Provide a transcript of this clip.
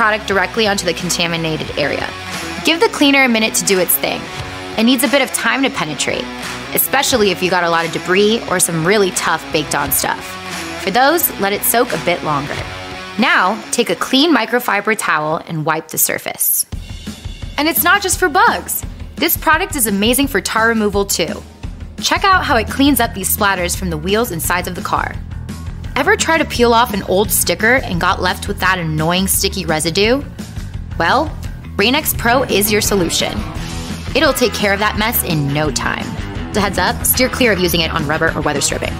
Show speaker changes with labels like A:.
A: product directly onto the contaminated area. Give the cleaner a minute to do its thing. It needs a bit of time to penetrate, especially if you got a lot of debris or some really tough baked on stuff. For those, let it soak a bit longer. Now, take a clean microfiber towel and wipe the surface. And it's not just for bugs. This product is amazing for tar removal too. Check out how it cleans up these splatters from the wheels and sides of the car. Ever try to peel off an old sticker and got left with that annoying sticky residue? Well, Rain-X Pro is your solution. It'll take care of that mess in no time. So heads up, steer clear of using it on rubber or weather stripping.